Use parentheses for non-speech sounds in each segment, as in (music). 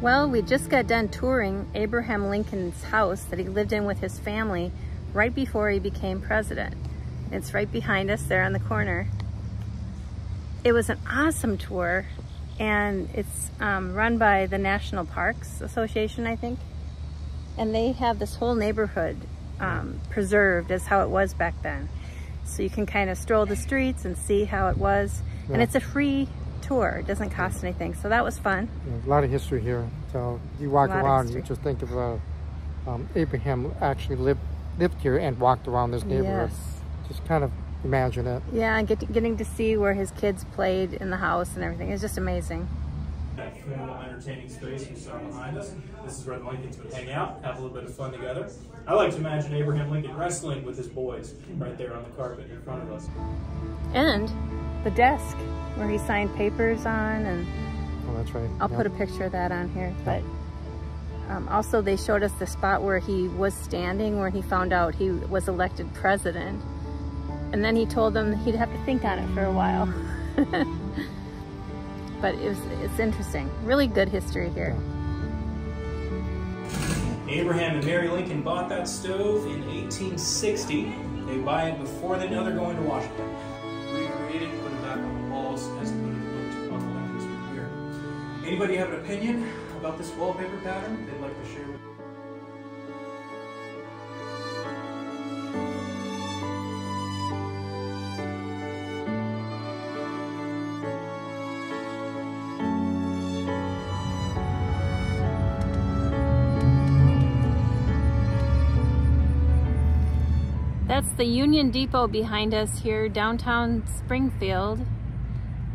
Well, we just got done touring Abraham Lincoln's house that he lived in with his family right before he became president. It's right behind us there on the corner. It was an awesome tour and it's um, run by the National Parks Association, I think. And they have this whole neighborhood um, preserved as how it was back then. So you can kind of stroll the streets and see how it was. Yeah. And it's a free tour. It doesn't cost anything. So that was fun. Yeah, a lot of history here. So you walk around, you just think of uh, um, Abraham actually lived lived here and walked around this neighborhood. Yes. Just kind of imagine it. Yeah, and get, getting to see where his kids played in the house and everything. It's just amazing. That formal entertaining space you saw behind us. This is where the Lincolns would hang out, have a little bit of fun together. I like to imagine Abraham Lincoln wrestling with his boys right there on the carpet in front of us. And the desk where he signed papers on and oh that's right i'll yep. put a picture of that on here but um, also they showed us the spot where he was standing where he found out he was elected president and then he told them he'd have to think on it for a while (laughs) but it's interesting really good history here Abraham and Mary Lincoln bought that stove in 1860. They buy it before they know they're going to Washington. Recreated, put it back on the walls as it would have looked on the Lincoln's here. Anybody have an opinion about this wallpaper pattern they'd like to share with That's the Union Depot behind us here, downtown Springfield.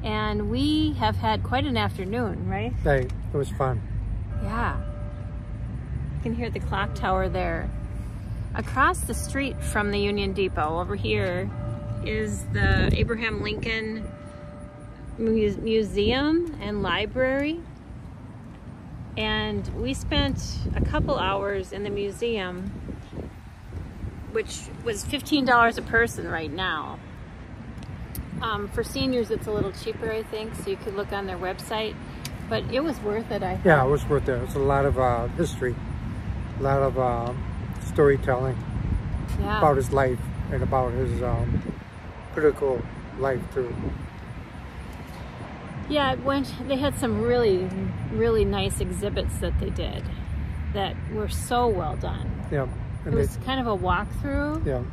And we have had quite an afternoon, right? Right, it was fun. Yeah. You can hear the clock tower there. Across the street from the Union Depot over here is the Abraham Lincoln Museum and Library. And we spent a couple hours in the museum which was $15 a person right now. Um, for seniors, it's a little cheaper, I think, so you could look on their website. But it was worth it, I think. Yeah, it was worth it. It's a lot of uh, history, a lot of uh, storytelling yeah. about his life and about his um, political life, too. Yeah, it went, they had some really, really nice exhibits that they did that were so well done. Yeah. And it was they, kind of a walkthrough. Yeah.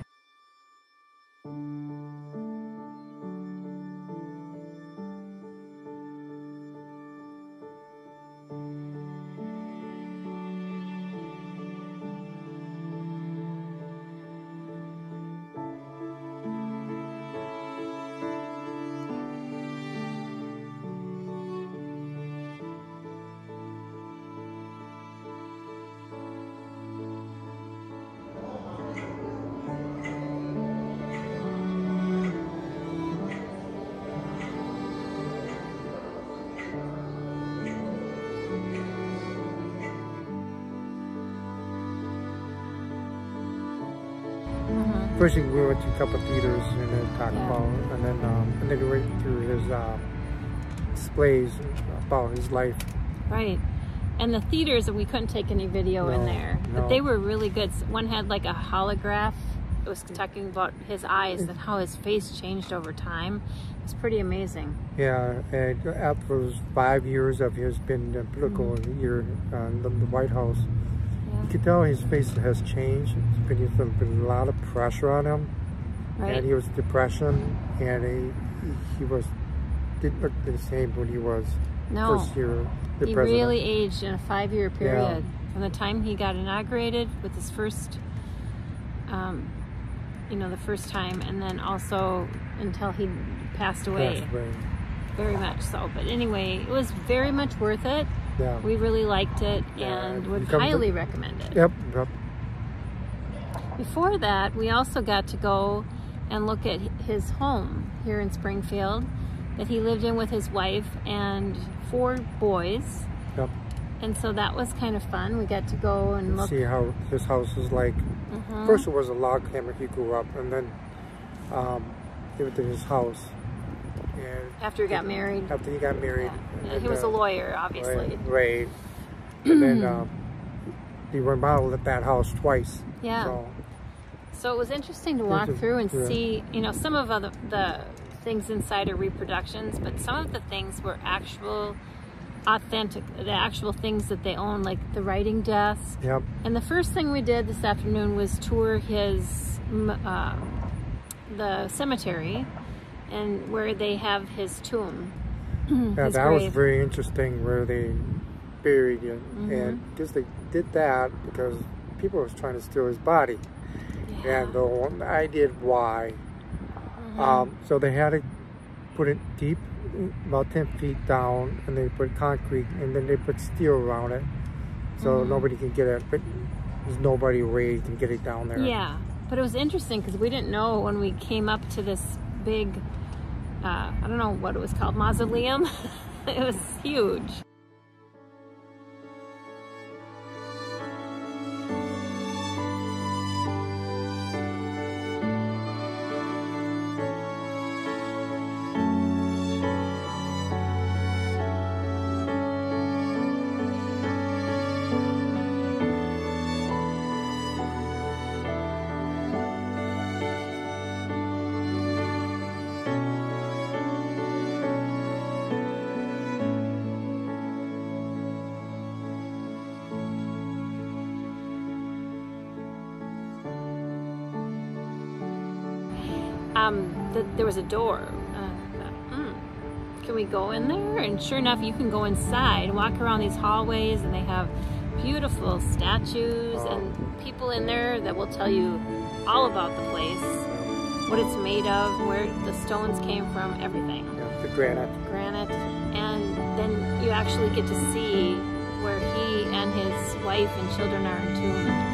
First, we went to a couple of theaters and then talked yeah. about, and then um, and then we went through his uh, displays about his life. Right. And the theaters, we couldn't take any video no, in there, no. but they were really good. One had like a holograph. It was talking about his eyes and how his face changed over time. It's pretty amazing. Yeah, and after those five years of his been political mm -hmm. year uh, in the White House, you can tell his face has changed. It's been, there's been a lot of pressure on him. Right. And he was depression, and he, he was didn't look the same when he was no. first year the he president. really aged in a five-year period yeah. from the time he got inaugurated with his first, um, you know, the first time, and then also until he passed away. Passed away. Very much so. But anyway, it was very much worth it. Yeah. We really liked it and would highly to, recommend it. Yep, yep. Before that, we also got to go and look at his home here in Springfield that he lived in with his wife and four boys. Yep. And so that was kind of fun. We got to go and look. See how his house is like. Mm -hmm. First, it was a log cabin he grew up, and then um, he went to his house. And after he got married. After he got married. Yeah. he was uh, a lawyer, obviously. Right. and then (clears throat) um, he remodeled at that house twice. Yeah. So, so it was interesting to walk through and yeah. see, you know, some of the, the things inside are reproductions, but some of the things were actual authentic, the actual things that they own, like the writing desk. Yep. And the first thing we did this afternoon was tour his, uh, the cemetery and where they have his tomb. yeah, his that grave. was very interesting where they buried him. Mm -hmm. And because they did that because people was trying to steal his body. Yeah. And the, I did why. Mm -hmm. um, so they had to put it deep, about 10 feet down, and they put concrete, and then they put steel around it. So mm -hmm. nobody can get it, but there's nobody way can get it down there. Yeah, but it was interesting because we didn't know when we came up to this big, uh, I don't know what it was called, mausoleum. (laughs) it was huge. Um, the, there was a door. Uh, mm, can we go in there? And sure enough, you can go inside and walk around these hallways, and they have beautiful statues and people in there that will tell you all about the place, what it's made of, where the stones came from, everything. Yeah, the granite. Granite. And then you actually get to see where he and his wife and children are entombed.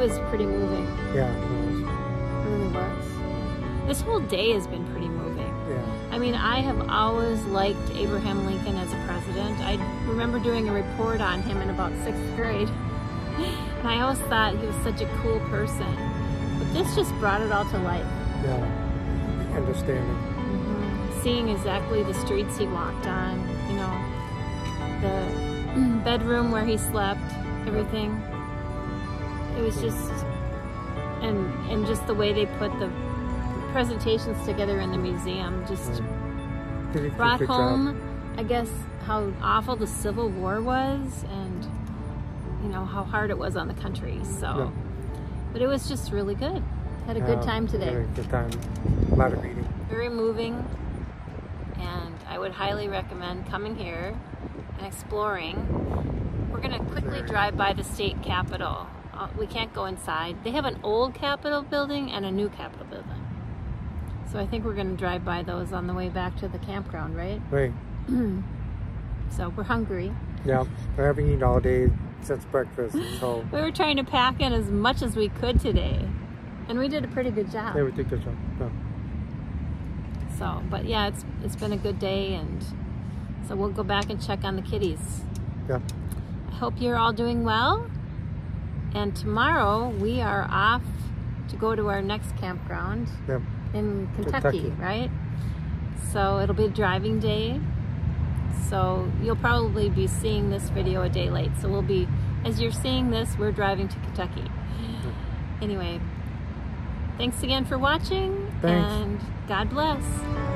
Was pretty moving. Yeah, it was. It really was. This whole day has been pretty moving. Yeah. I mean, I have always liked Abraham Lincoln as a president. I remember doing a report on him in about sixth grade. (laughs) And I always thought he was such a cool person. But this just brought it all to life. Yeah, understanding. Mm -hmm. Seeing exactly the streets he walked on, you know, the (clears throat) bedroom where he slept, everything. It was just, and and just the way they put the presentations together in the museum just brought home, I guess, how awful the Civil War was and, you know, how hard it was on the country. So, yeah. but it was just really good. Had a good time today. Good time. A lot of reading. Very moving. And I would highly recommend coming here and exploring. We're going to quickly drive by the state capitol Uh, we can't go inside. They have an old Capitol building and a new Capitol building. So I think we're going to drive by those on the way back to the campground, right? Right. (clears throat) so we're hungry. Yeah, we haven't eaten all day since breakfast. (laughs) So we were trying to pack in as much as we could today, and we did a pretty good job. Yeah, we did a good job. Yeah. So, but yeah, it's it's been a good day, and so we'll go back and check on the kitties. Yeah. I hope you're all doing well. And tomorrow we are off to go to our next campground yep. in Kentucky, Kentucky, right? So it'll be a driving day. So you'll probably be seeing this video a day late. So we'll be, as you're seeing this, we're driving to Kentucky. Anyway, thanks again for watching thanks. and God bless.